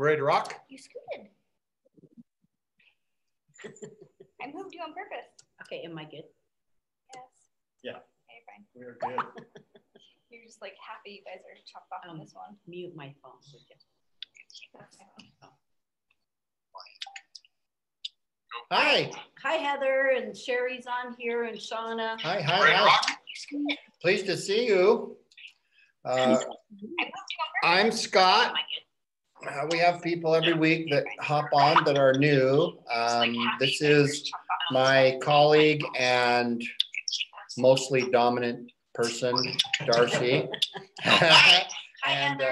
Ready to rock? You scooted. I moved you on purpose. Okay, am I good? Yes. Yeah. Okay, fine. We're good. You're just like happy you guys are chopped off on Um, this one. Mute my phone. would you? Hi. Hi, Heather, and Sherry's on here, and Shauna. Hi, hi, hi. Pleased to see you. Uh, I'm Scott. Uh, we have people every week that hop on that are new. Um, this is my colleague and mostly dominant person, Darcy. and uh,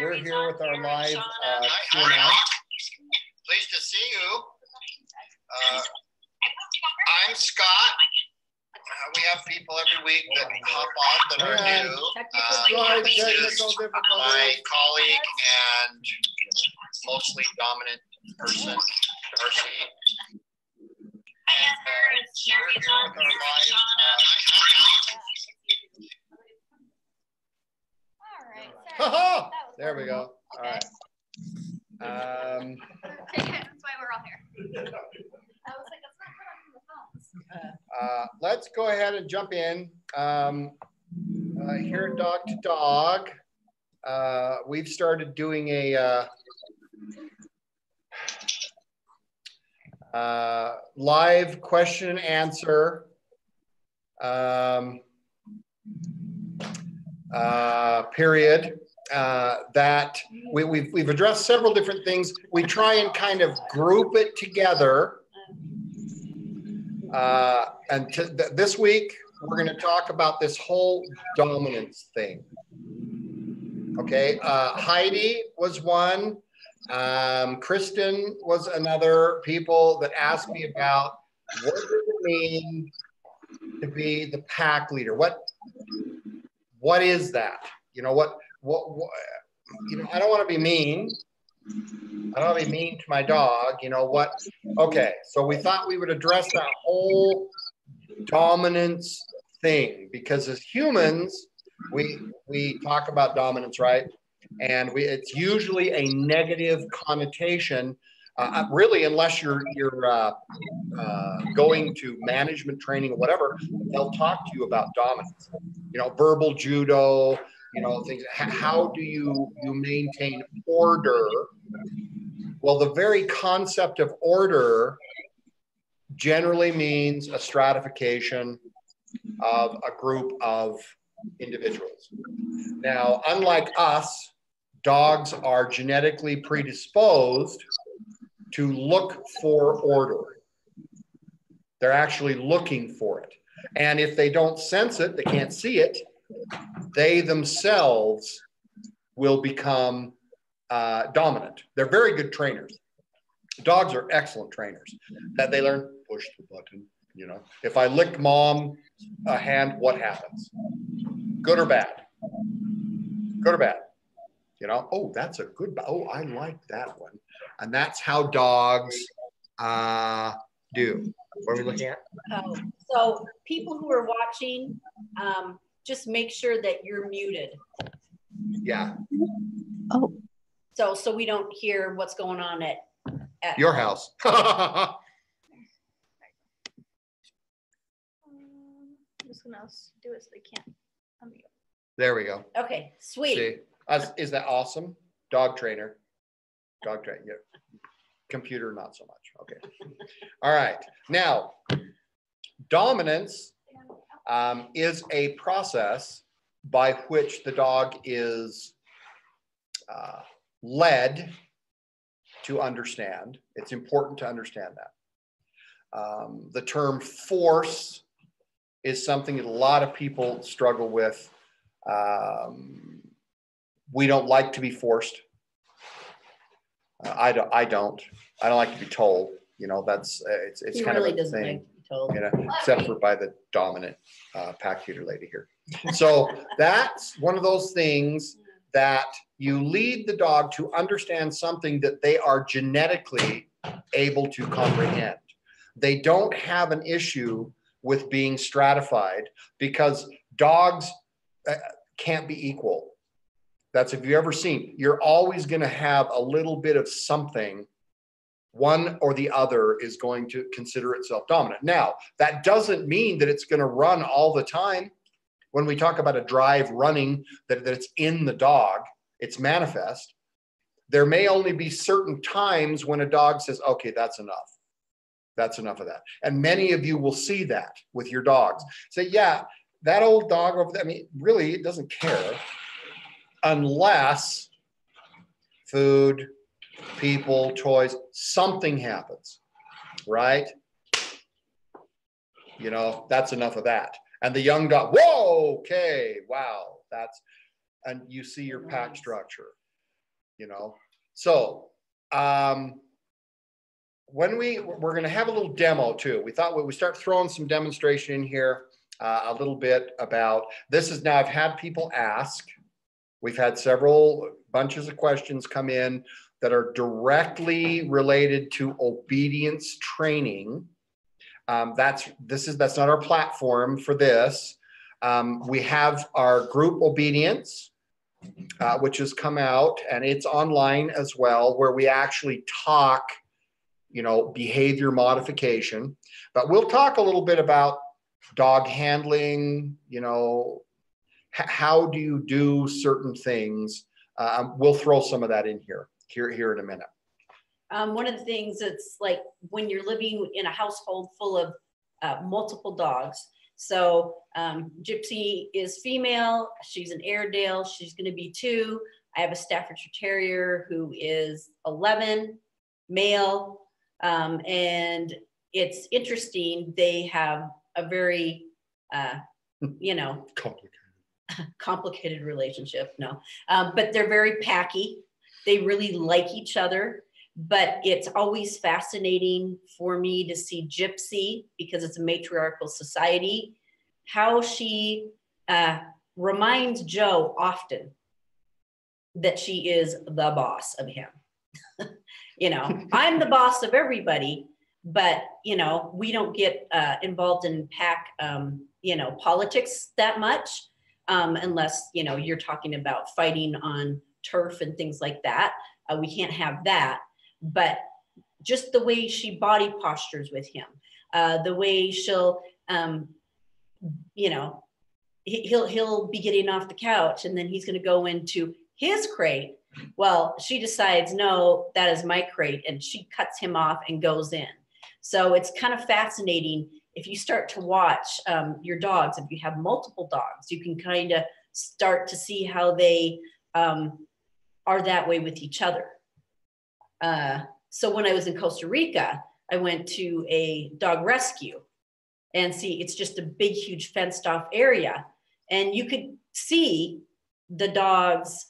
we're here with our live uh, Q&A. Pleased to see you. Uh, I'm Scott. We have people every week that hop on that are new. Uh, this is my colleague and mostly dominant person, Darcy. And, we're here with our live, All right. uh, sorry. Ha-ha! There we go. All right. Um, that's why we're all here. I was like, let's not put on the phones. Uh, let's go ahead and jump in. Um, uh, here at Dog to Dog, uh, we've started doing a uh, uh, live question and answer um, period uh, that we, we've, we've addressed several different things. We try and kind of group it together. Uh, and th- this week, we're going to talk about this whole dominance thing. Okay, uh, Heidi was one. Um, Kristen was another. People that asked me about what does it mean to be the pack leader? What what is that? You know what? What? what you know, I don't want to be mean. I don't want to be mean to my dog. You know what? Okay, so we thought we would address that whole dominance thing because as humans, we we talk about dominance, right? And we it's usually a negative connotation. Uh, really, unless you're you're uh, uh, going to management training or whatever, they'll talk to you about dominance. You know, verbal judo. You know, things. How do you you maintain order? Well, the very concept of order generally means a stratification of a group of individuals. Now, unlike us, dogs are genetically predisposed to look for order. They're actually looking for it. And if they don't sense it, they can't see it, they themselves will become uh, dominant. They're very good trainers. Dogs are excellent trainers that they learn push the button. You know, if I lick mom a hand, what happens? Good or bad? Good or bad? You know, oh, that's a good. Oh, I like that one, and that's how dogs uh, do. What are we looking at? Oh, so people who are watching, um, just make sure that you're muted. Yeah, Oh. So, so we don't hear what's going on at, at your house. Um, I'm just gonna s- do it so they can't. unmute. there we go. Okay, sweet. See, Us- is that awesome? Dog trainer. Dog trainer, yeah. Computer, not so much. Okay. All right. Now, dominance um, is a process by which the dog is uh, led to understand. It's important to understand that. Um, the term force is something that a lot of people struggle with. Um, we don't like to be forced. Uh, I don't. I don't. I don't like to be told. You know, that's uh, it's it's He kind really of a doesn't thing like told. you know, except for by the dominant uh, pack leader lady here. So that's one of those things that you lead the dog to understand something that they are genetically able to comprehend. They don't have an issue with being stratified because dogs uh, can't be equal. That's if you ever seen, you're always going to have a little bit of something. One or the other is going to consider itself dominant. Now, that doesn't mean that it's going to run all the time. When we talk about a drive running, that, that it's in the dog, it's manifest. There may only be certain times when a dog says, okay, that's enough. That's enough of that. And many of you will see that with your dogs. Say, yeah, that old dog over there, I mean, really, it doesn't care unless food, people, toys, something happens, right? You know, that's enough of that. And the young dog, whoa, okay, wow, that's, and you see your pack structure, you know. So, um, when we we're going to have a little demo too. We thought we we start throwing some demonstration in here uh, a little bit about this is now I've had people ask. We've had several bunches of questions come in that are directly related to obedience training. Um, that's this is that's not our platform for this. Um, we have our group obedience, uh, which has come out and it's online as well, where we actually talk you know, behavior modification. But we'll talk a little bit about dog handling, you know, h- how do you do certain things? Um, we'll throw some of that in here, here, here in a minute. Um, one of the things that's like when you're living in a household full of uh, multiple dogs. So um, Gypsy is female. She's an Airedale. She's going to be two. I have a Staffordshire Terrier who is 11, male. Um, and it's interesting. They have a very, uh, you know, complicated. complicated relationship. No, um, but they're very packy. They really like each other. But it's always fascinating for me to see Gypsy because it's a matriarchal society, how she uh, reminds Joe often that she is the boss of him. you know i'm the boss of everybody but you know we don't get uh, involved in pack um, you know politics that much um, unless you know you're talking about fighting on turf and things like that uh, we can't have that but just the way she body postures with him uh, the way she'll um, you know he'll he'll be getting off the couch and then he's going to go into his crate well, she decides, no, that is my crate, and she cuts him off and goes in. So it's kind of fascinating if you start to watch um, your dogs. If you have multiple dogs, you can kind of start to see how they um, are that way with each other. Uh, so when I was in Costa Rica, I went to a dog rescue, and see, it's just a big, huge fenced off area, and you could see the dogs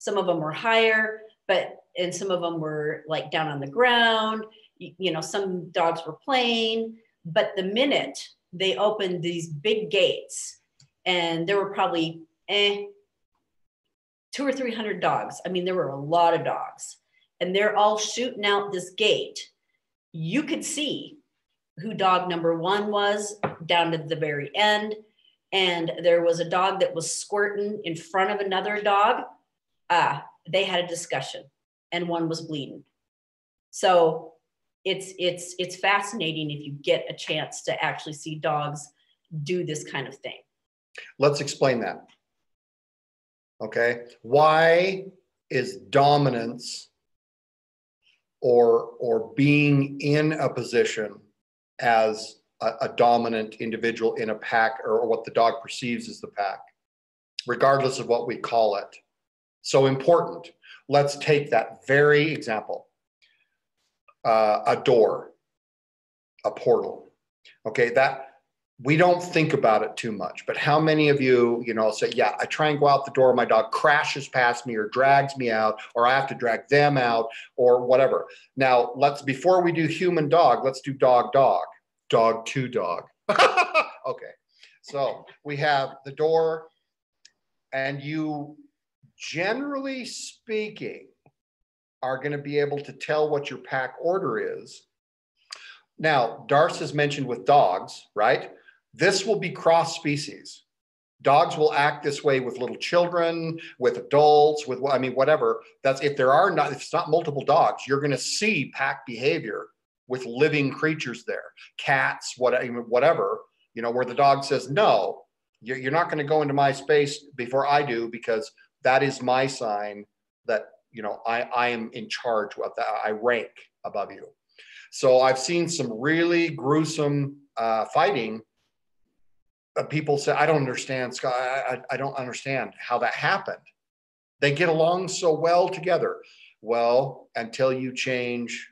some of them were higher, but and some of them were like down on the ground. You, you know, some dogs were playing, but the minute they opened these big gates, and there were probably eh, two or three hundred dogs. I mean, there were a lot of dogs, and they're all shooting out this gate. You could see who dog number one was down to the very end. And there was a dog that was squirting in front of another dog uh, they had a discussion and one was bleeding. So it's it's it's fascinating if you get a chance to actually see dogs do this kind of thing. Let's explain that. Okay. Why is dominance or or being in a position as a, a dominant individual in a pack or, or what the dog perceives as the pack, regardless of what we call it, so important. Let's take that very example uh, a door, a portal. Okay, that we don't think about it too much, but how many of you, you know, say, yeah, I try and go out the door, my dog crashes past me or drags me out, or I have to drag them out, or whatever. Now, let's, before we do human dog, let's do dog dog, dog to dog. okay, so we have the door, and you generally speaking, are going to be able to tell what your pack order is. Now, Darce has mentioned with dogs, right? This will be cross species. Dogs will act this way with little children, with adults, with I mean whatever. That's if there are not if it's not multiple dogs, you're going to see pack behavior with living creatures there, cats, what whatever. You know where the dog says no, you're, not going to go into my space before I do because that is my sign that you know I I am in charge of that. I rank above you. So I've seen some really gruesome uh, fighting people say, I don't understand, Scott. I, I, I don't understand how that happened. They get along so well together. Well, until you change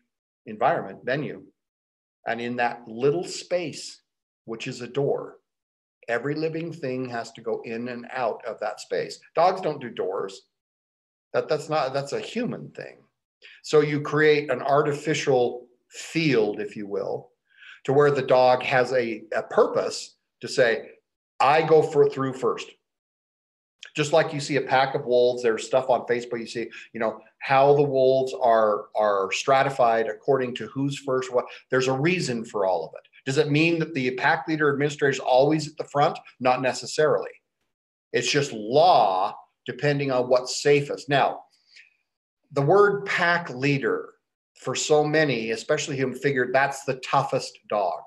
environment, venue. And in that little space, which is a door, every living thing has to go in and out of that space. Dogs don't do doors. That, that's not that's a human thing. So you create an artificial field, if you will, to where the dog has a, a purpose to say, I go for through first. Just like you see a pack of wolves, there's stuff on Facebook. You see, you know, how the wolves are are stratified according to who's first. What there's a reason for all of it. Does it mean that the pack leader administrator is always at the front? Not necessarily. It's just law depending on what's safest. Now, the word pack leader for so many, especially him, figured that's the toughest dog.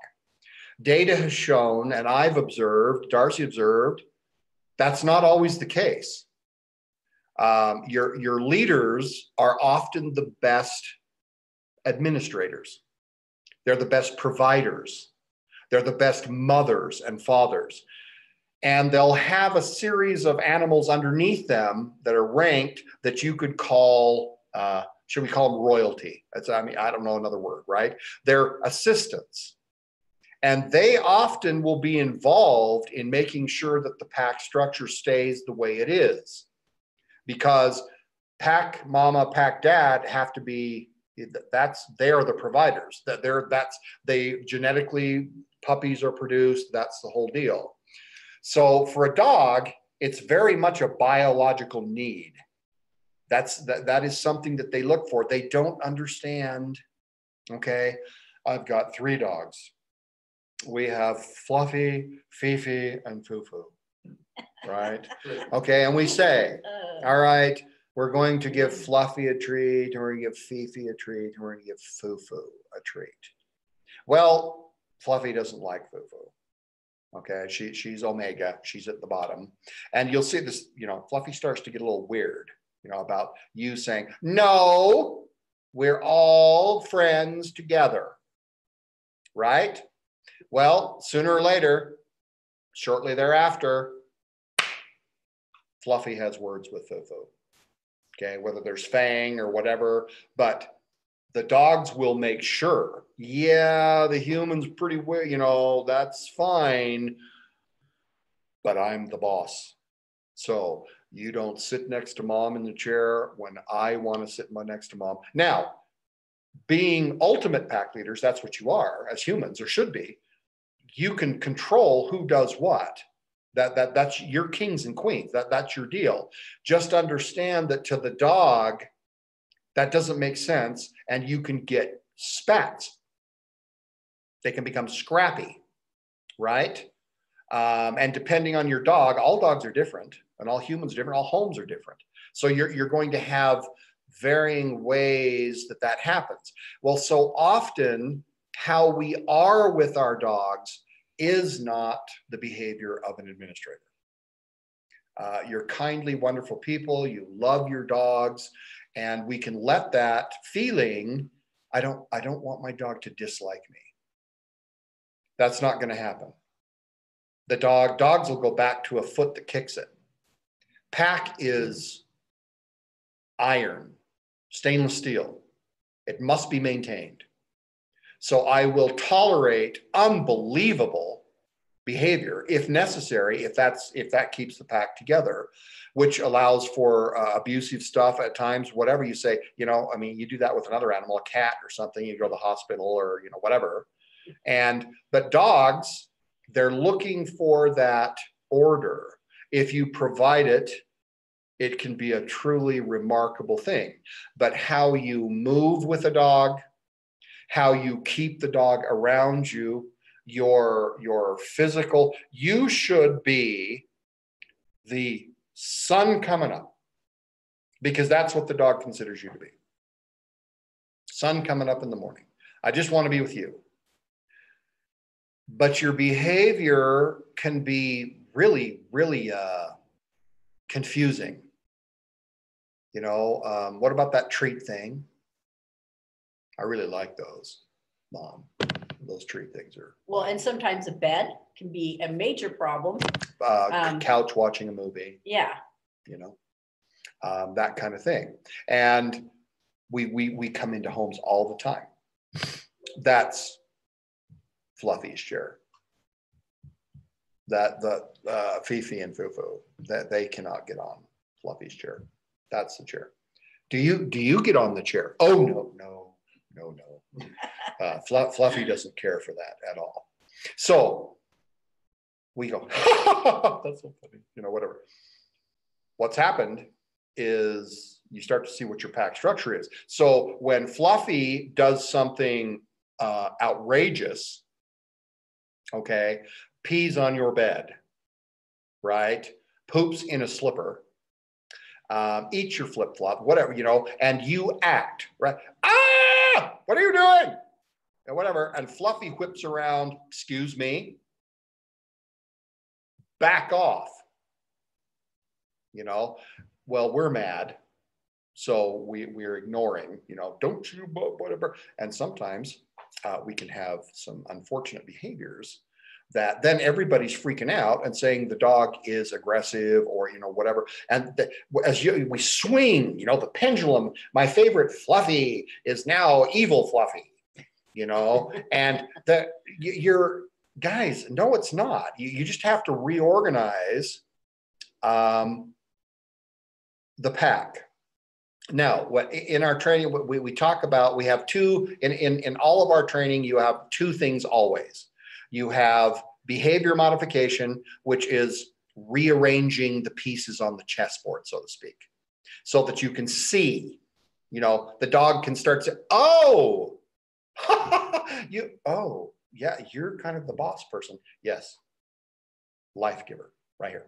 Data has shown, and I've observed, Darcy observed, that's not always the case. Um, your, your leaders are often the best administrators. They're the best providers. They're the best mothers and fathers. And they'll have a series of animals underneath them that are ranked that you could call, uh, should we call them royalty? That's, I mean, I don't know another word, right? They're assistants. And they often will be involved in making sure that the pack structure stays the way it is. Because pack mama, pack dad have to be that's they are the providers. That they're that's they genetically puppies are produced that's the whole deal. So for a dog it's very much a biological need. That's that, that is something that they look for. They don't understand okay? I've got three dogs we have Fluffy, Fifi, and Fufu, right? Okay, and we say, Uh, all right, we're going to give Fluffy a treat, and we're going to give Fifi a treat, and we're going to give Fufu a treat. Well, Fluffy doesn't like Fufu. Okay, she she's Omega, she's at the bottom, and you'll see this. You know, Fluffy starts to get a little weird. You know, about you saying no, we're all friends together, right? Well, sooner or later, shortly thereafter, Fluffy has words with Fufu. Okay, whether there's Fang or whatever, but the dogs will make sure, yeah, the human's pretty weird, you know, that's fine, but I'm the boss. So you don't sit next to mom in the chair when I want to sit next to mom. Now, being ultimate pack leaders, that's what you are as humans, or should be you can control who does what. That, that that's your kings and queens. That that's your deal. Just understand that to the dog, that doesn't make sense, and you can get spats. They can become scrappy, right? Um, and depending on your dog, all dogs are different, and all humans are different. All homes are different. So you're you're going to have varying ways that that happens. Well, so often how we are with our dogs is not the behavior of an administrator. Uh, you're kindly, wonderful people. You love your dogs, and we can let that feeling. I don't. I don't want my dog to dislike me. That's not going to happen. The dog. Dogs will go back to a foot that kicks it. Pack is iron, stainless steel. It must be maintained. So I will tolerate unbelievable behavior if necessary, if that's if that keeps the pack together, which allows for uh, abusive stuff at times. Whatever you say, you know, I mean, you do that with another animal, a cat or something. You go to the hospital or you know whatever. And but dogs, they're looking for that order. If you provide it, it can be a truly remarkable thing. But how you move with a dog, how you keep the dog around you, your your physical. You should be the sun coming up because that's what the dog considers you to be. Sun coming up in the morning. I just want to be with you. But your behavior can be really, really uh, confusing. You know, um, what about that treat thing? I really like those, mom. Those tree things are Well, and sometimes a bed can be a major problem. uh, Um, couch watching a movie. Yeah. you know, um, that kind of thing. And we, we, we come into homes all the time. That's Fluffy's chair. That the uh, Fifi and Fufu that they cannot get on Fluffy's chair. That's the chair. Do you do you get on the chair? Oh no no no no. Uh, Fluff, Fluffy doesn't care for that at all. So we go. That's so funny. You know whatever what's happened is you start to see what your pack structure is. So when Fluffy does something uh, outrageous, okay, pees on your bed, right, poops in a slipper, um, eats your flip flop, whatever, you know, and you act, right? Ah, what are you doing? And whatever. And Fluffy whips around, excuse me, back off you know well we're mad so we we're ignoring you know don't you whatever and sometimes uh, we can have some unfortunate behaviors that then everybody's freaking out and saying the dog is aggressive or you know whatever and the, as you we swing you know the pendulum my favorite fluffy is now evil fluffy you know and the you're guys no it's not you, you just have to reorganize um, the pack. Now, what in our training, what we, we talk about, we have two in, in, in all of our training, you have two things always. You have behavior modification, which is rearranging the pieces on the chessboard, so to speak, so that you can see, you know, the dog can start to, oh, you, oh, yeah, you're kind of the boss person. Yes. Life giver, right here.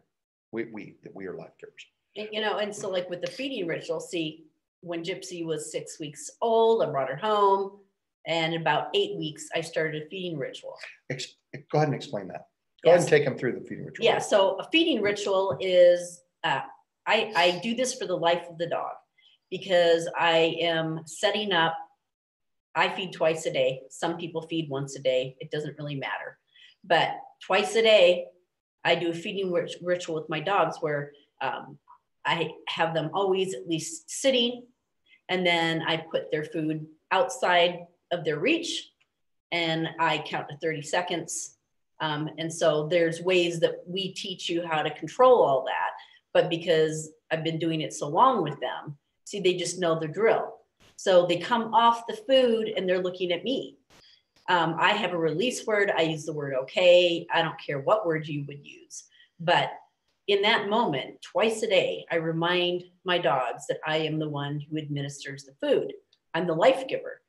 We, we, we are life givers. And, you know, and so like with the feeding ritual, see, when Gypsy was six weeks old, I brought her home. And in about eight weeks, I started a feeding ritual. Ex- go ahead and explain that. Go ahead and take them through the feeding ritual. Yeah, so a feeding ritual is uh, I, I do this for the life of the dog because I am setting up. I feed twice a day. Some people feed once a day. It doesn't really matter. But twice a day, I do a feeding rit- ritual with my dogs where um, I have them always at least sitting, and then I put their food outside of their reach, and I count to 30 seconds. Um, and so there's ways that we teach you how to control all that. But because I've been doing it so long with them, see, they just know the drill. So they come off the food and they're looking at me. Um, I have a release word. I use the word okay. I don't care what word you would use. But in that moment, twice a day, I remind my dogs that I am the one who administers the food. I'm the life giver.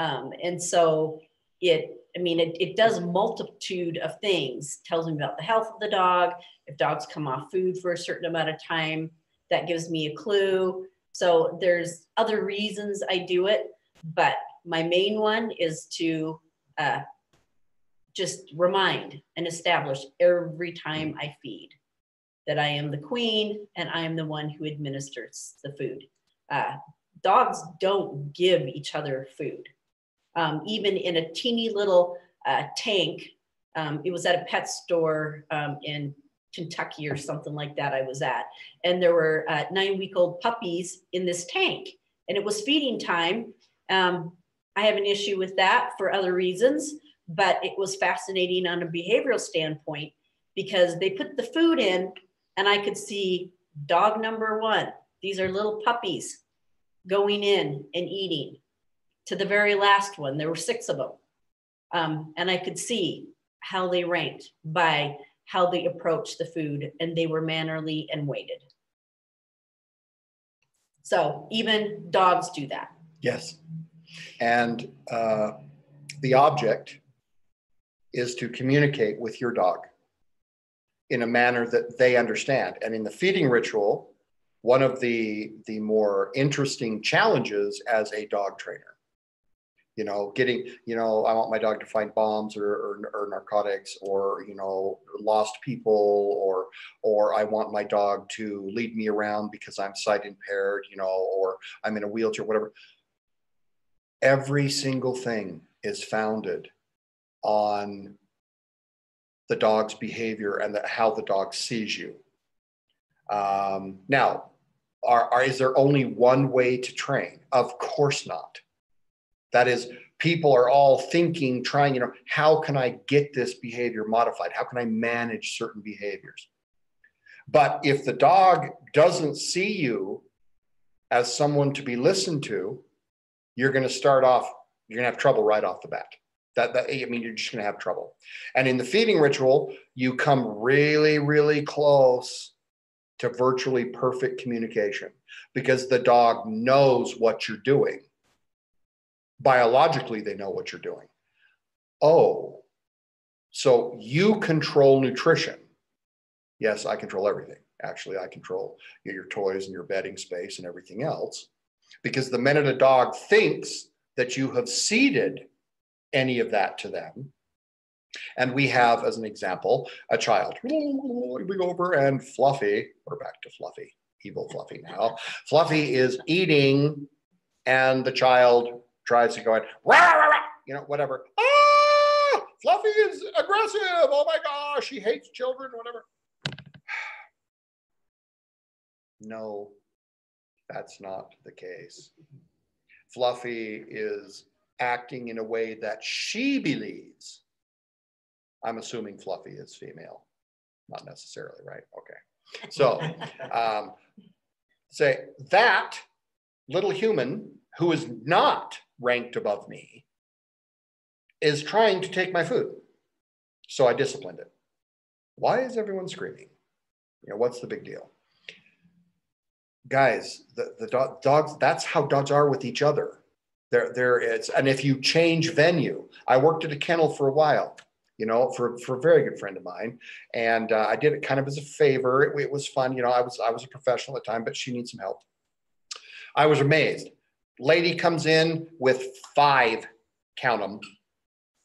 Um, and so it, I mean, it, it does multitude of things, tells me about the health of the dog. If dogs come off food for a certain amount of time, that gives me a clue. So there's other reasons I do it, but my main one is to uh, just remind and establish every time I feed that I am the queen and I am the one who administers the food. Uh, dogs don't give each other food. Um, even in a teeny little uh, tank, um, it was at a pet store um, in Kentucky or something like that I was at. And there were uh, nine week old puppies in this tank and it was feeding time. Um, I have an issue with that for other reasons, but it was fascinating on a behavioral standpoint because they put the food in and I could see dog number one. These are little puppies going in and eating to the very last one. There were six of them. Um, and I could see how they ranked by how they approached the food and they were mannerly and weighted. So even dogs do that. Yes. And uh, the object is to communicate with your dog in a manner that they understand. And in the feeding ritual, one of the the more interesting challenges as a dog trainer you know getting you know i want my dog to find bombs or, or, or, narcotics or you know lost people or or i want my dog to lead me around because i'm sight impaired you know or i'm in a wheelchair whatever every single thing is founded on the dog's behavior and the, how the dog sees you um, now are, are, is there only one way to train? Of course not. That is, people are all thinking, trying, you know, how can I get this behavior modified? How can I manage certain behaviors? But if the dog doesn't see you as someone to be listened to, you're going to start off, you're going to have trouble right off the bat. That, that I mean, you're just going to have trouble. And in the feeding ritual, you come really, really close to virtually perfect communication because the dog knows what you're doing. Biologically, they know what you're doing. Oh, so you control nutrition. Yes, I control everything. Actually, I control your toys and your bedding space and everything else. Because the minute a dog thinks that you have ceded any of that to them, and we have, as an example, a child. We go over and Fluffy, we're back to Fluffy, evil Fluffy now. Fluffy is eating, and the child tries to go in, rah, rah, rah, you know, whatever. Ah, Fluffy is aggressive. Oh my gosh, she hates children, whatever. No, that's not the case. Fluffy is acting in a way that she believes I'm assuming Fluffy is female, not necessarily, right? Okay. So, um, say that little human who is not ranked above me is trying to take my food. So I disciplined it. Why is everyone screaming? You know, what's the big deal? Guys, the, the do- dogs, that's how dogs are with each other. There, there is, and if you change venue, I worked at a kennel for a while you know, for, for a very good friend of mine. And uh, I did it kind of as a favor. It, it was fun. You know, I was, I was a professional at the time, but she needs some help. I was amazed. Lady comes in with five, count them,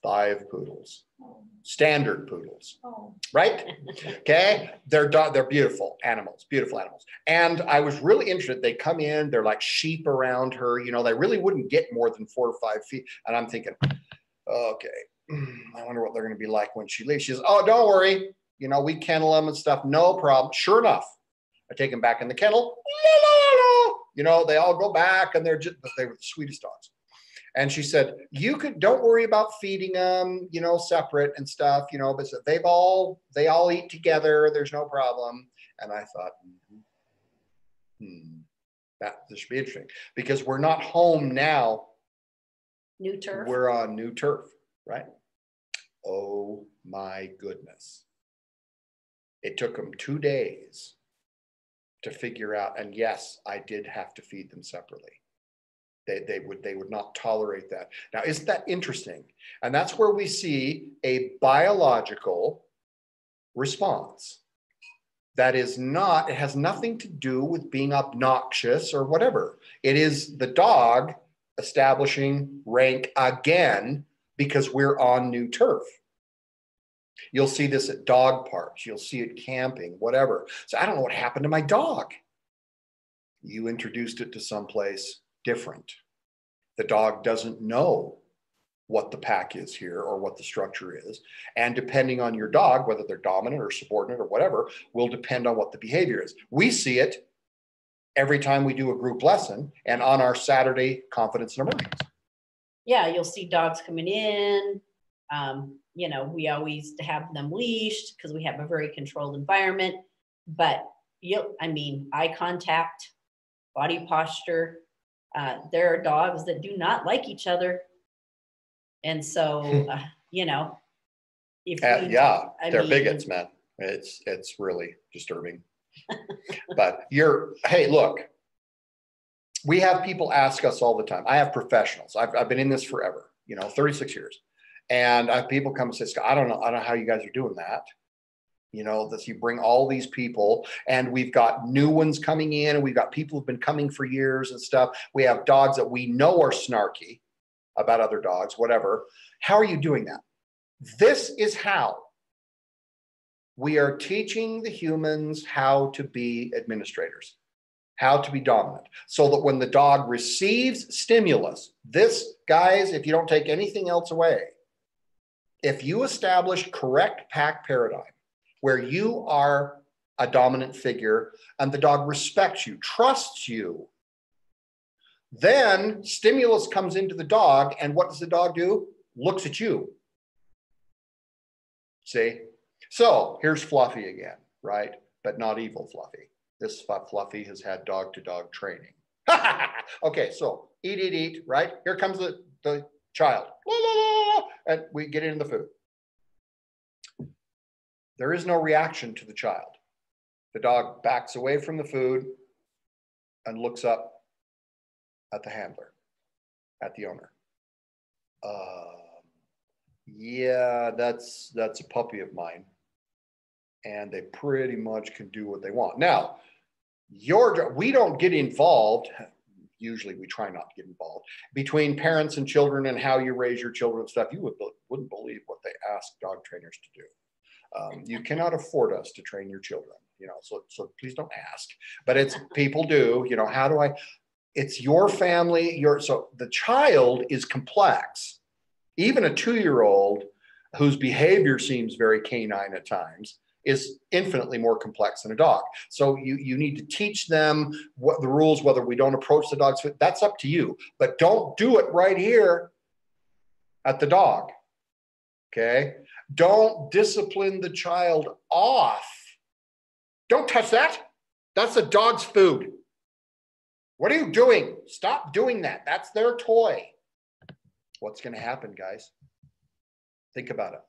five poodles, standard poodles, oh. right? Okay, they're they're beautiful animals, beautiful animals. And I was really interested. They come in, they're like sheep around her. You know, they really wouldn't get more than four or five feet. And I'm thinking, okay, I wonder what they're going to be like when she leaves. She says, Oh, don't worry. You know, we kennel them and stuff. No problem. Sure enough, I take them back in the kennel. You know, they all go back and they're just, they were the sweetest dogs. And she said, You could, don't worry about feeding them, you know, separate and stuff, you know, but they've all, they all eat together. There's no problem. And I thought, hmm, hmm that this should be interesting because we're not home now. New turf. We're on new turf right? Oh my goodness. It took them two days to figure out, and yes, I did have to feed them separately. They, they would they would not tolerate that. Now, isn't that interesting? And that's where we see a biological response that is not, it has nothing to do with being obnoxious or whatever. It is the dog establishing rank again because we're on new turf. You'll see this at dog parks, you'll see it camping, whatever. So I don't know what happened to my dog. You introduced it to someplace different. The dog doesn't know what the pack is here or what the structure is. And depending on your dog, whether they're dominant or subordinate or whatever, will depend on what the behavior is. We see it every time we do a group lesson and on our Saturday confidence and emergence yeah, you'll see dogs coming in. Um, you know, we always have them leashed because we have a very controlled environment. But you, I mean, eye contact, body posture. Uh, there are dogs that do not like each other, and so uh, you know, if uh, we, yeah, I they're mean, bigots, man. It's it's really disturbing. but you're hey, look, we have people ask us all the time. I have professionals. I've, I've been in this forever, you know, 36 years. And I have people come and say, I don't know, I don't know how you guys are doing that. You know, that you bring all these people, and we've got new ones coming in, and we've got people who've been coming for years and stuff. We have dogs that we know are snarky about other dogs, whatever. How are you doing that? This is how we are teaching the humans how to be administrators, how to be dominant, so that when the dog receives stimulus, this, guys, if you don't take anything else away, if you establish correct pack paradigm where you are a dominant figure and the dog respects you, trusts you, then stimulus comes into the dog, and what does the dog do? Looks at you. See? So here's Fluffy again, right? But not evil Fluffy. This Fluffy has had dog to dog training. okay, so eat, eat, eat, right? Here comes the, the child. La, la, la, and we get into the food. There is no reaction to the child. The dog backs away from the food and looks up at the handler, at the owner. Uh, yeah, that's that's a puppy of mine and they pretty much can do what they want. Now, your we don't get involved. Usually, we try not to get involved between parents and children and how you raise your children and stuff. You would, wouldn't believe what they ask dog trainers to do. Um, you cannot afford us to train your children, you know. So, so please don't ask. But it's people do. You know, how do I? It's your family. Your so the child is complex. Even a two-year-old whose behavior seems very canine at times is infinitely more complex than a dog. So you, you need to teach them what the rules, whether we don't approach the dog's that's up to you. But don't do it right here at the dog. Okay. Don't discipline the child off. Don't touch that. That's a dog's food. What are you doing? Stop doing that. That's their toy. What's going to happen, guys? Think about it.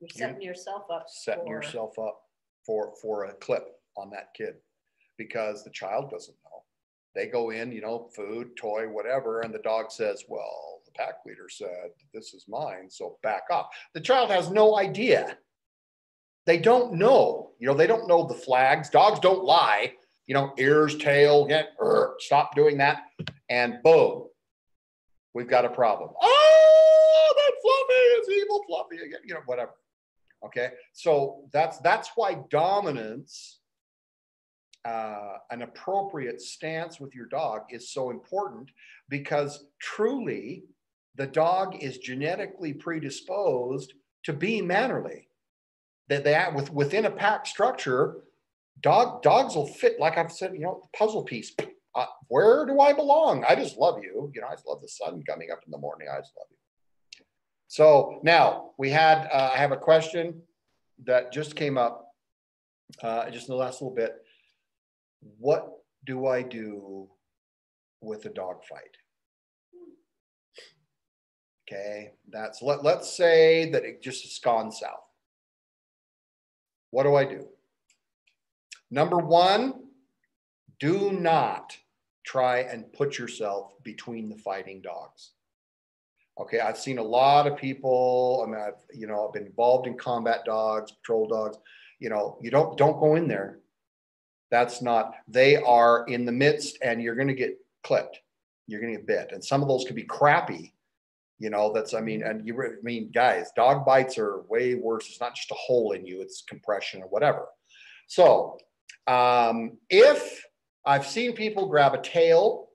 You're setting yourself up. setting for- yourself up for for a clip on that kid because the child doesn't know. They go in, you know, food, toy, whatever, and the dog says, "Well, the pack leader said this is mine, so back off." The child has no idea. They don't know. You know, they don't know the flags. Dogs don't lie. You know, ears, tail, get er, stop doing that, and boom, we've got a problem. Oh, that fluffy is evil fluffy again. You know, whatever. Okay, so that's that's why dominance, uh, an appropriate stance with your dog is so important because truly, the dog is genetically predisposed to be mannerly. That they with within a pack structure, dog dogs will fit like I've said. You know, puzzle piece. Uh, where do I belong? I just love you. You know, I just love the sun coming up in the morning. I just love you. So now we had, uh, I have a question that just came up uh, just in the last little bit. What do I do with a dog fight? Okay, that's let, let's say that it just has gone south. What do I do? Number one, do not try and put yourself between the fighting dogs. Okay, I've seen a lot of people. I mean, I've you know I've been involved in combat dogs, patrol dogs. You know, you don't don't go in there. That's not. They are in the midst, and you're going to get clipped. You're going to get bit, and some of those could be crappy. You know, that's I mean, and you I mean, guys, dog bites are way worse. It's not just a hole in you; it's compression or whatever. So, um, if I've seen people grab a tail.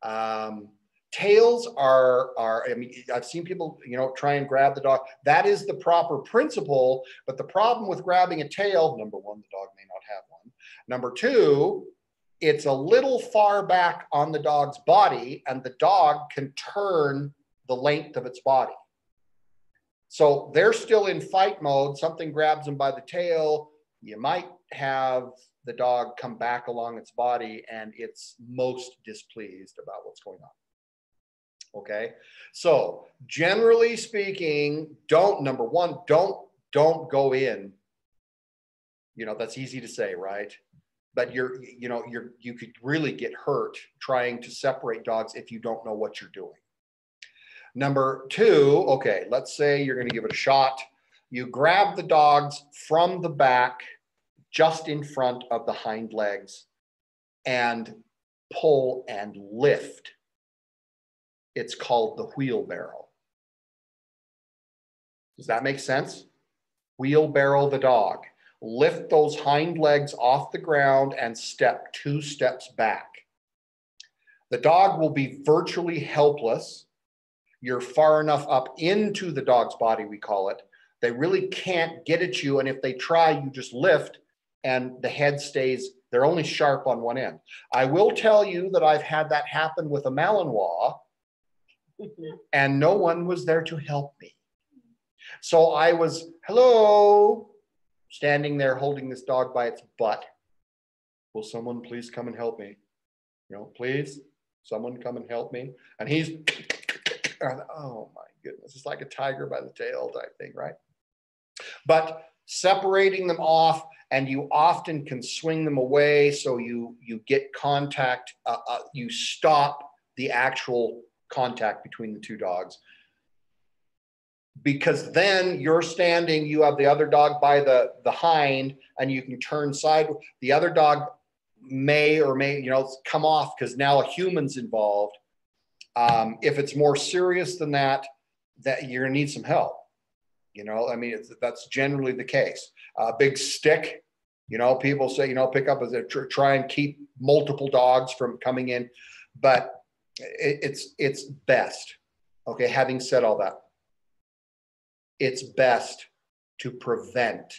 Um, tails are are i mean i've seen people you know try and grab the dog. That is the proper principle but the problem with grabbing a tail number one the dog may not have one. Number two it's a little far back on the dog's body and the dog can turn the length of its body. So they're still in fight mode. Something grabs them by the tail. You might have the dog come back along its body and it's most displeased about what's going on Okay. So generally speaking, don't number one, don't don't go in. You know, that's easy to say, right? But you're, you know, you're you could really get hurt trying to separate dogs if you don't know what you're doing. Number two, okay, let's say you're going to give it a shot. You grab the dogs from the back, just in front of the hind legs, and pull and lift. It's called the wheelbarrow. Does that make sense? Wheelbarrow the dog. Lift those hind legs off the ground and step two steps back. The dog will be virtually helpless. You're far enough up into the dog's body, we call it. They really can't get at you. And if they try, you just lift and the head stays, they're only sharp on one end. I will tell you that I've had that happen with a Malinois and no one was there to help me. So I was, hello, standing there holding this dog by its butt. Will someone please come and help me? You know, please, someone come and help me. And he's, oh my goodness, it's like a tiger by the tail type thing, right? But separating them off, and you often can swing them away so you you get contact. Uh, uh, you stop the actual contact between the two dogs. Because then you're standing you have the other dog by the the hind and you can turn side. The other dog may or may you know come off because now a human's involved. Um, if it's more serious than that that you're gonna need some help. You know i mean that's generally the case. A uh, big stick you know people say you know pick up as a tr- try and keep multiple dogs from coming in. But it's it's best okay having said all that it's best to prevent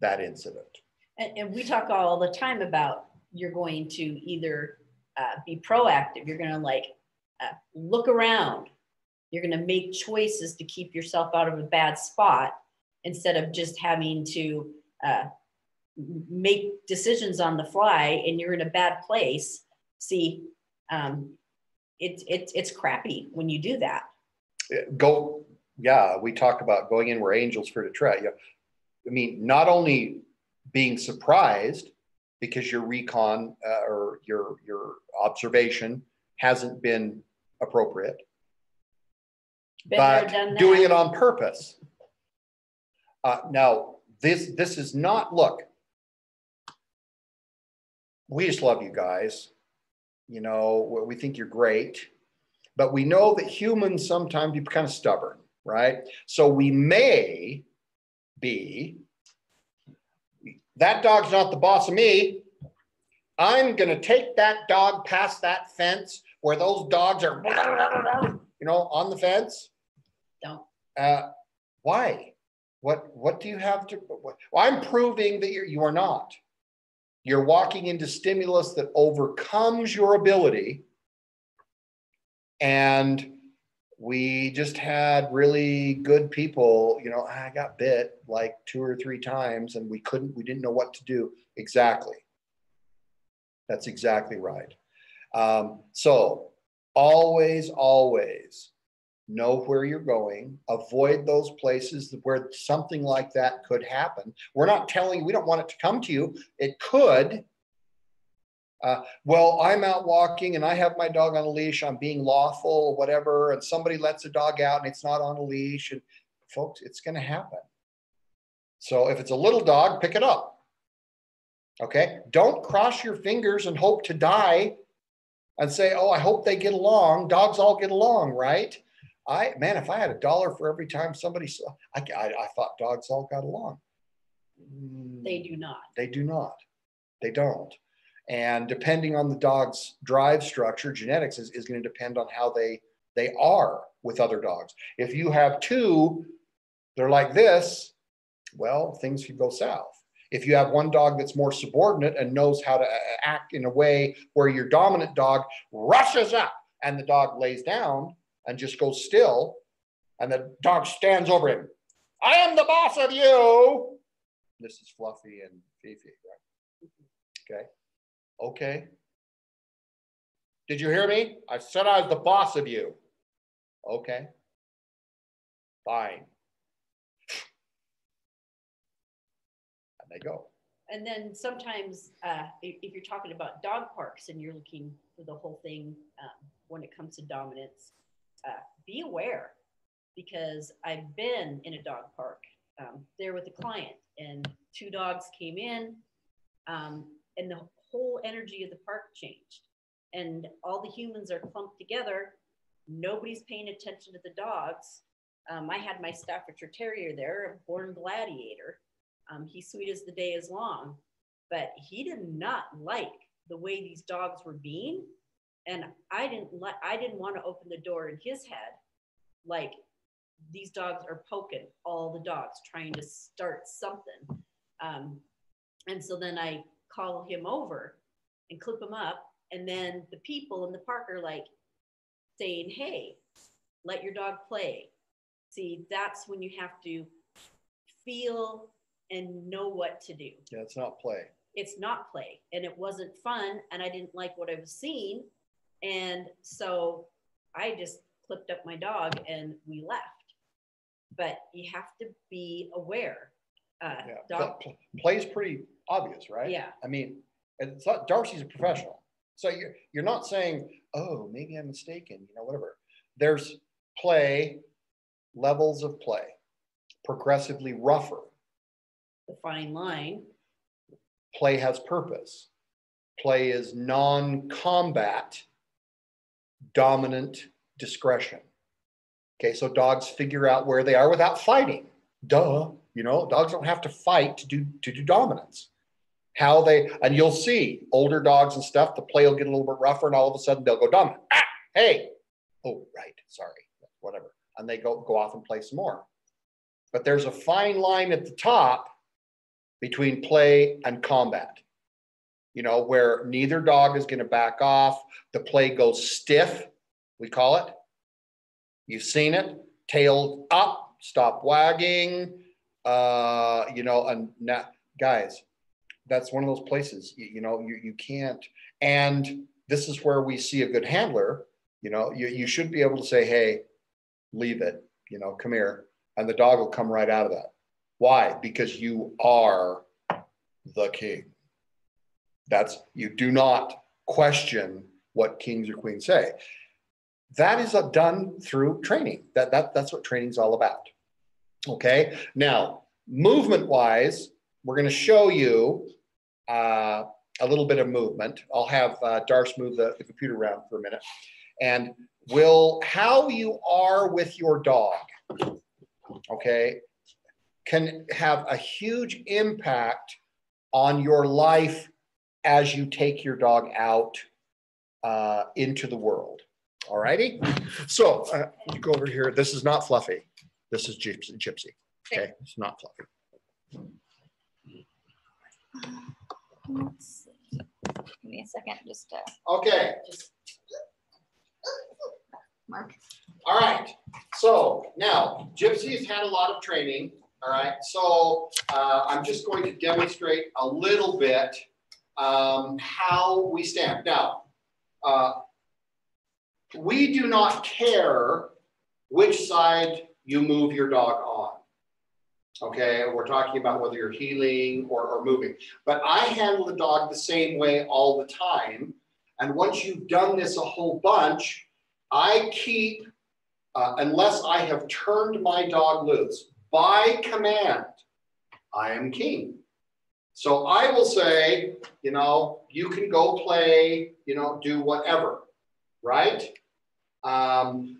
that incident. And, and we talk all the time about you're going to either uh, be proactive, you're going to like uh, look around, you're going to make choices to keep yourself out of a bad spot instead of just having to uh, make decisions on the fly and you're in a bad place. See, um, it's it's it's crappy when you do that. Go yeah, we talk about going in where angels fear to tread. Yeah. I mean, not only being surprised because your recon uh, or your your observation hasn't been appropriate, Been but there, doing it on purpose. Uh, now, this this is not look. We just love you guys. You know, we think you're great, but we know that humans sometimes be kind of stubborn right? So we may be, that dog's not the boss of me. I'm going to take that dog past that fence where those dogs are, you know, on the fence. Don't. Uh, why? What, what do you have to, what, well, I'm proving that you're, you are not. You're walking into stimulus that overcomes your ability. And we just had really good people you know i got bit like two or three times and we couldn't we didn't know what to do. Exactly. That's exactly right. Um, so always always know where you're going avoid those places where something like that could happen we're not telling you we don't want it to come to you it could uh, well, I'm out walking and I have my dog on a leash. I'm being lawful or whatever, and somebody lets a dog out and it's not on a leash. And folks, it's going to happen. So if it's a little dog, pick it up. Okay. Don't cross your fingers and hope to die and say, oh, I hope they get along. Dogs all get along, right? I, man, if I had a dollar for every time somebody saw, I, I, I thought dogs all got along. They do not. They do not. They don't. And depending on the dog's drive structure, genetics is, is going to depend on how they they are with other dogs. If you have two, they're like this, well, things could go south. If you have one dog that's more subordinate and knows how to uh, act in a way where your dominant dog rushes up and the dog lays down and just goes still, and the dog stands over him. I am the boss of you. This is Fluffy and Fifi, right? Okay. Okay. Did you hear me? I said I was the boss of you. Okay. Fine. And they go. And then sometimes, uh, if, you're talking about dog parks and you're looking for the whole thing um, when it comes to dominance, uh, be aware. because I've been in a dog park um, there with a client, and two dogs came in, um, and the whole energy of the park changed. And all the humans are clumped together. Nobody's paying attention to the dogs. Um, I had my Staffordshire Terrier there, a born gladiator. Um, he's sweet as the day is long, but he did not like the way these dogs were being, and I didn't let I didn't want to open the door in his head, like these dogs are poking all the dogs trying to start something. Um, and so then I call him over and clip him up. And then the people in the park are like saying, hey, let your dog play. See, that's when you have to feel and know what to do. Yeah, it's not play. It's not play. And it wasn't fun. And I didn't like what I was seeing. And so I just clipped up my dog and we left. But you have to be aware. Uh, Yeah, dog, pl- play's pretty obvious, right? yeah, I mean, it's not, Darcy's a professional. So you're, you're not saying, oh, maybe I'm mistaken, you know, whatever. There's play, levels of play, progressively rougher. the fine line. Play has purpose. Play is non combat, dominant discretion. Okay, so dogs figure out where they are without fighting. Duh, you know, dogs don't have to fight to do to do dominance. How they and you'll see older dogs and stuff, the play will get a little bit rougher, and all of a sudden they'll go dominant. Ah, hey, oh right, sorry, whatever, and they go go off and play some more. But there's a fine line at the top between play and combat. You know, where neither dog is going to back off, the play goes stiff, we call it. You've seen it, tail up, stop wagging, uh, you know, and now, guys, that's one of those places, you, you know, you, you can't. And this is where we see a good handler, you know, you, you should be able to say, hey, leave it, you know, come here. And the dog will come right out of that. Why? Because you are the king. That's, you do not question what kings or queens say that is done through training. That, that, that's what training is all about. Okay, now movement wise, we're going to show you uh, a little bit of movement. I'll have uh, Darce move the, the computer around for a minute. And will how you are with your dog, okay, can have a huge impact on your life as you take your dog out uh, into the world. All righty. So uh, you go over here. This is not fluffy. This is Gypsy. Gypsy. Okay, it's not fluffy. Let's see. Give me a second, just to Okay. mark. All right. So now Gypsy's had a lot of training. All right. So uh, I'm just going to demonstrate a little bit um, how we stand. Now, uh, we do not care which side you move your dog on. Okay, we're talking about whether you're heeling or, or moving. But I handle the dog the same way all the time. And once you've done this a whole bunch, I keep, uh, unless I have turned my dog loose by command, I am king. So I will say, you know, you can go play, you know, do whatever, right? Um,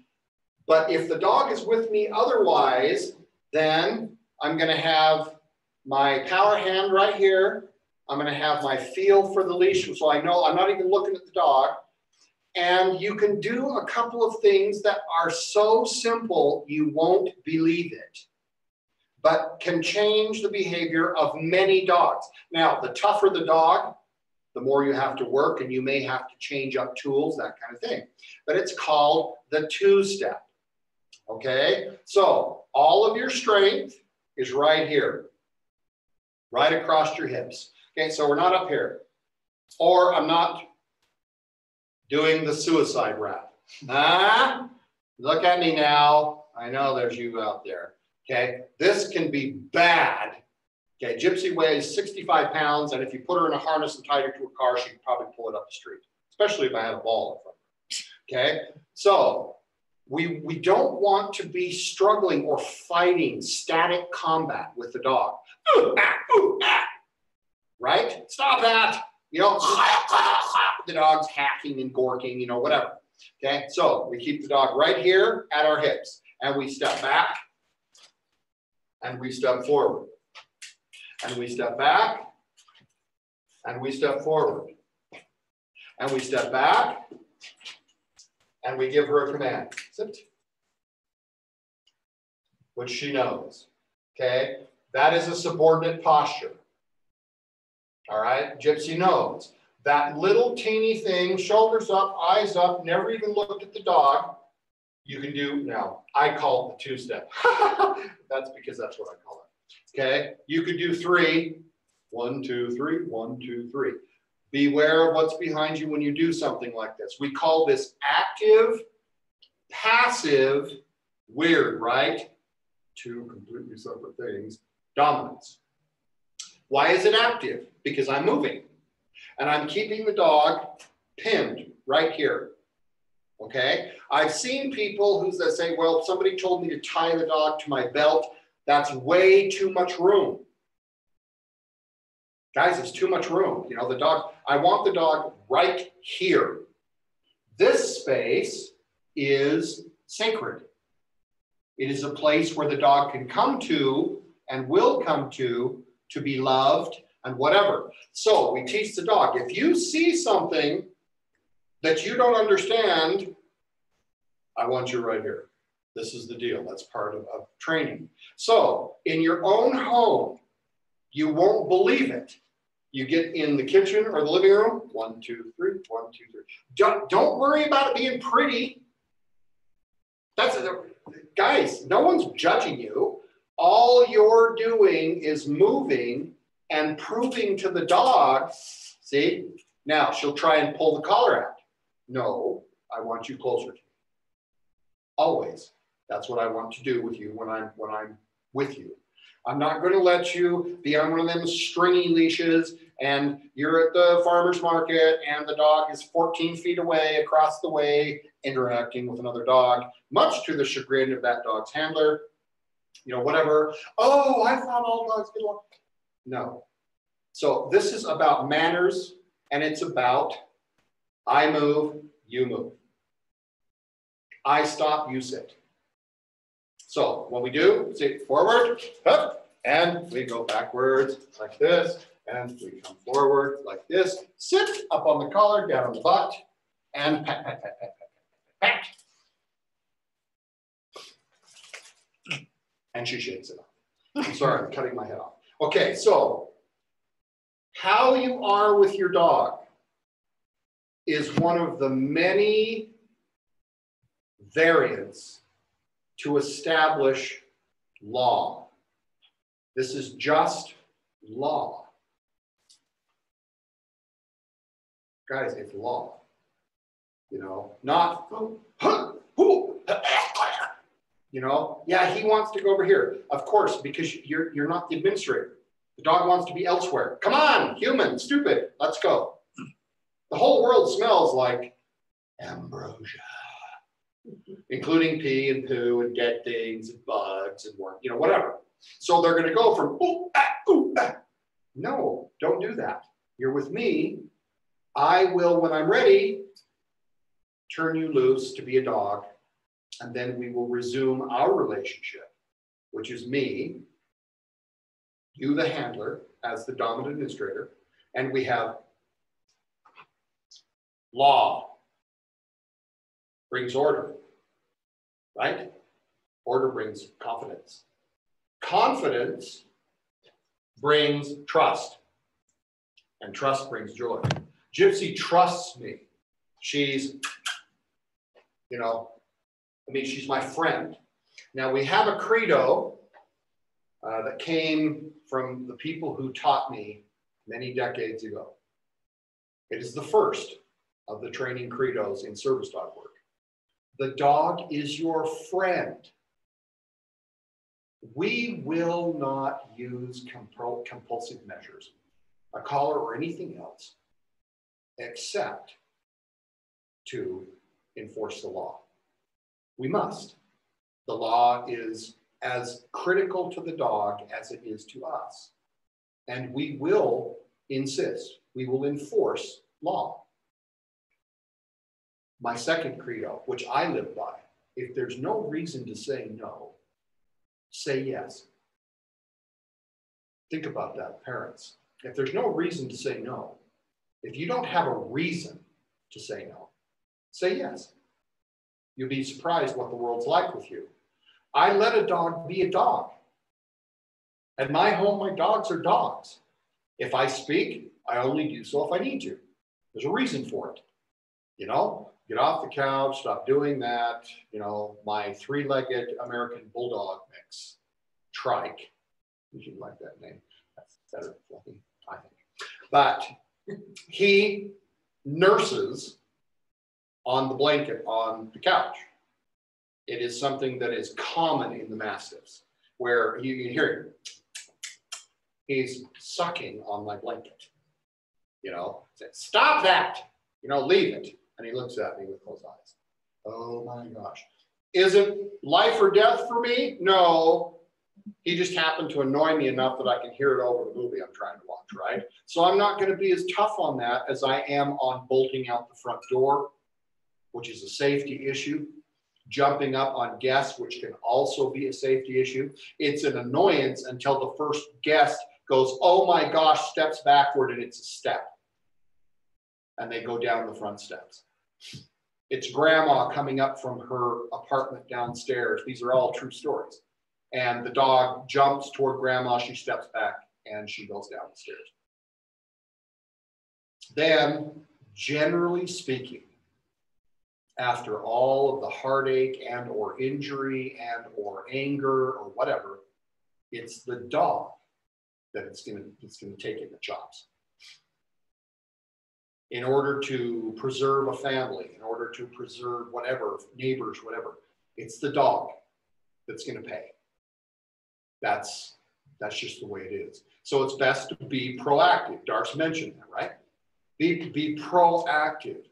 but if the dog is with me otherwise, then I'm going to have my power hand right here. I'm going to have my feel for the leash. So I know I'm not even looking at the dog. And you can do a couple of things that are so simple, you won't believe it, but can change the behavior of many dogs. Now, the tougher the dog, the more you have to work and you may have to change up tools, that kind of thing. But it's called the two step. Okay, so all of your strength is right here, right across your hips. Okay, so we're not up here. Or I'm not doing the suicide wrap. Ah, look at me now. I know there's you out there. Okay, this can be bad. Okay, Gypsy weighs 65 pounds, and if you put her in a harness and tied her to a car, she'd probably pull it up the street, especially if I had a ball in front of her. Okay, so We, we don't want to be struggling or fighting static combat with the dog. Ooh, ah, ooh, ah. Right? Stop that. You know, the dog's hacking and gorking, you know, whatever. Okay, so we keep the dog right here at our hips and we step back and we step forward and we step back and we step forward and we step back and we give her a command. Sit. Which she knows. Okay, that is a subordinate posture. All right, Gypsy knows. That little teeny thing, shoulders up, eyes up, never even looked at the dog, you can do now. I call it the two step. that's because that's what I call it. Okay, you could do three. One, two, three, one, two, three. Beware of what's behind you when you do something like this. We call this active, passive, weird, right? Two completely separate things. Dominance. Why is it active? Because I'm moving and I'm keeping the dog pinned right here. Okay. I've seen people who say, well, somebody told me to tie the dog to my belt. That's way too much room. Guys, it's too much room. You know, the dog, I want the dog right here. This space is sacred. It is a place where the dog can come to and will come to to be loved and whatever. So we teach the dog if you see something that you don't understand, I want you right here. This is the deal. That's part of, of training. So in your own home, you won't believe it. You get in the kitchen or the living room, one, two, three, one, two, three. Don't, don't worry about it being pretty. That's it, guys, no one's judging you. All you're doing is moving and proving to the dog, see, now she'll try and pull the collar out. No, I want you closer to. Always. That's what I want to do with you when I'm when I'm with you. I'm not going to let you be on one of them stringy leashes and you're at the farmer's market and the dog is 14 feet away across the way interacting with another dog, much to the chagrin of that dog's handler. You know, whatever. Oh, I thought all dogs get along. No. So this is about manners and it's about I move, you move. I stop, you sit. So what we do, sit forward, up, and we go backwards like this, and we come forward like this, sit up on the collar, down on the butt, and pat, pat, pat, pat, pat, pat. And she shakes it off. I'm sorry, I'm cutting my head off. Okay, so how you are with your dog is one of the many variants to establish law. This is just law. Guys, it's law. You know, not, you know, yeah, he wants to go over here. Of course, because you're, you're not the administrator. The dog wants to be elsewhere. Come on, human, stupid, let's go. The whole world smells like ambrosia including pee and poo and dead things and bugs and work, you know, whatever. So they're going to go from ooh, ah, ooh, ah. No, don't do that. You're with me. I will, when I'm ready, turn you loose to be a dog, and then we will resume our relationship, which is me, you, the handler, as the dominant administrator, and we have law brings order right? Order brings confidence. Confidence brings trust, and trust brings joy. Gypsy trusts me. She's, you know, I mean, she's my friend. Now, we have a credo uh, that came from the people who taught me many decades ago. It is the first of the training credos in service dog work. The dog is your friend. We will not use compulsive measures, a collar or anything else, except to enforce the law. We must. The law is as critical to the dog as it is to us. And we will insist, we will enforce law. My second credo, which I live by, if there's no reason to say no, say yes. Think about that, parents. If there's no reason to say no, if you don't have a reason to say no, say yes. You'll be surprised what the world's like with you. I let a dog be a dog. At my home, my dogs are dogs. If I speak, I only do so if I need to. There's a reason for it. You know, get off the couch, stop doing that. You know, my three legged American Bulldog mix, Trike. You like that name. That's better, fluffy, I think. But he nurses on the blanket on the couch. It is something that is common in the Mastiffs, where you can hear him. He's sucking on my blanket. You know, stop that. You know, leave it. And he looks at me with those eyes. Oh my gosh. Is it life or death for me? No. He just happened to annoy me enough that I can hear it over the movie I'm trying to watch, right? So I'm not going to be as tough on that as I am on bolting out the front door, which is a safety issue jumping up on guests, which can also be a safety issue. It's an annoyance until the first guest goes, oh my gosh, steps backward and it's a step. And they go down the front steps. It's grandma coming up from her apartment downstairs. These are all true stories. And the dog jumps toward grandma, she steps back, and she goes down the stairs. Then, generally speaking, after all of the heartache and or injury and or anger or whatever, it's the dog that it's going to it's going to take in the chops. In order to preserve a family, in order to preserve whatever neighbors, whatever, it's the dog that's going to pay. That's that's just the way it is. So it's best to be proactive. Darce mentioned that, right? Be be proactive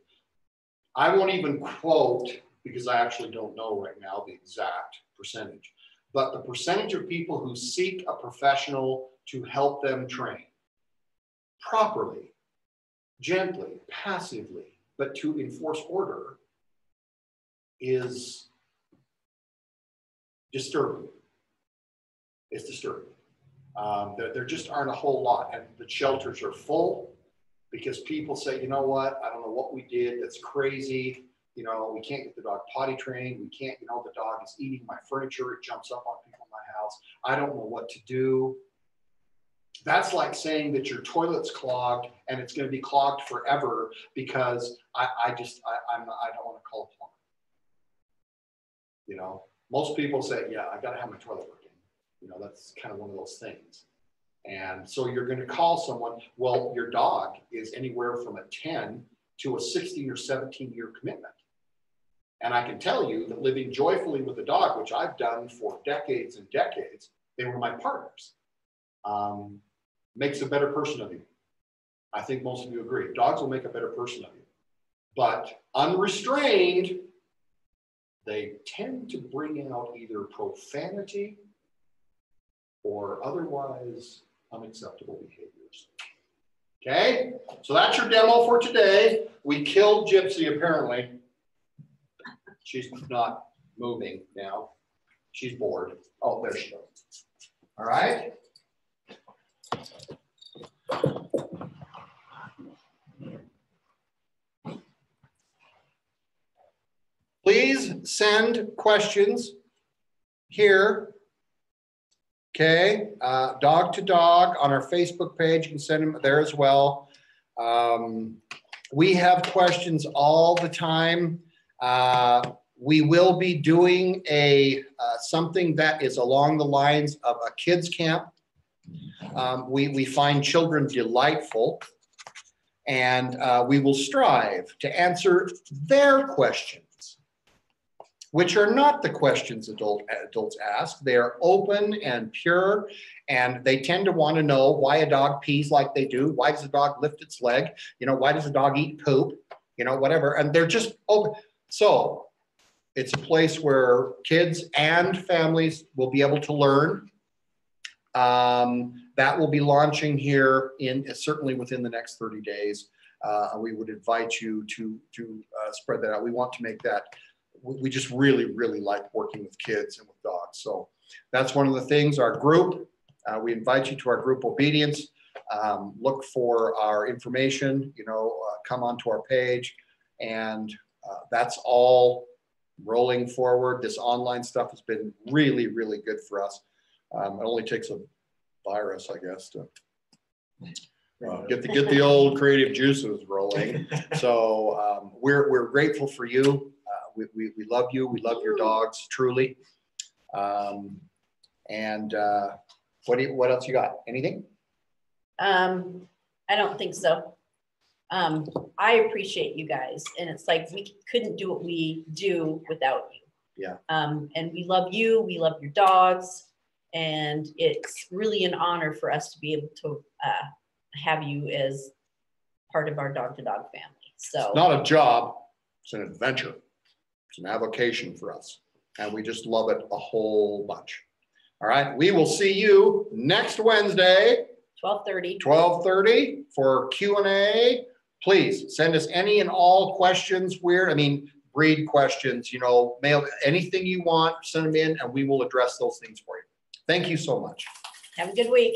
I won't even quote because I actually don't know right now the exact percentage, but the percentage of people who seek a professional to help them train properly, gently, passively, but to enforce order is disturbing. It's disturbing. Um, there, there just aren't a whole lot, and the shelters are full because people say, you know what, I don't know what we did, that's crazy. You know, we can't get the dog potty trained. We can't, you know, the dog is eating my furniture. It jumps up on people in my house. I don't know what to do. That's like saying that your toilet's clogged and it's going to be clogged forever because I, I just, I, I'm, I don't want to call a plumber. You know, most people say, yeah, I got to have my toilet working. You know, that's kind of one of those things. And so you're going to call someone, well, your dog is anywhere from a 10 to a 16 or 17 year commitment. And I can tell you that living joyfully with a dog, which I've done for decades and decades, they were my partners, um, makes a better person of you. I think most of you agree. Dogs will make a better person of you. But unrestrained, they tend to bring out either profanity or otherwise unacceptable behaviors. Okay, so that's your demo for today. We killed Gypsy apparently. She's not moving now. She's bored. Oh, there she goes. All right. Please send questions here Okay, uh, Dog 2 Dog on our Facebook page. You can send them there as well. Um, we have questions all the time. Uh, we will be doing a uh, something that is along the lines of a kids camp. Um, we, we find children delightful and uh, we will strive to answer their questions which are not the questions adult, adults ask. They are open and pure, and they tend to want to know why a dog pees like they do. Why does a dog lift its leg? You know, why does a dog eat poop? You know, whatever. And they're just open. So it's a place where kids and families will be able to learn. Um, that will be launching here in certainly within the next 30 days. Uh, we would invite you to to uh, spread that out. We want to make that. We just really, really like working with kids and with dogs. So that's one of the things. Our group. Uh, we invite you to our group obedience. Um, look for our information. You know, uh, come onto our page, and uh, that's all rolling forward. This online stuff has been really, really good for us. Um, it only takes a virus, I guess, to uh, get the get the old creative juices rolling. So um, we're we're grateful for you. Uh, we, we we love you. We love your dogs truly. Um, and uh, what do you, what else you got? Anything? Um, I don't think so. Um, I appreciate you guys, and it's like we couldn't do what we do without you. Yeah. Um, and we love you. We love your dogs, and it's really an honor for us to be able to uh, have you as part of our Dog 2 Dog family. So it's Not a job. It's an adventure. It's an avocation for us, and we just love it a whole bunch. All right. We will see you next Wednesday. twelve thirty. 12:30 for Q and A. Please send us any and all questions, weird, I mean, breed questions, you know, mail, anything you want, send them in and we will address those things for you. Thank you so much. Have a good week.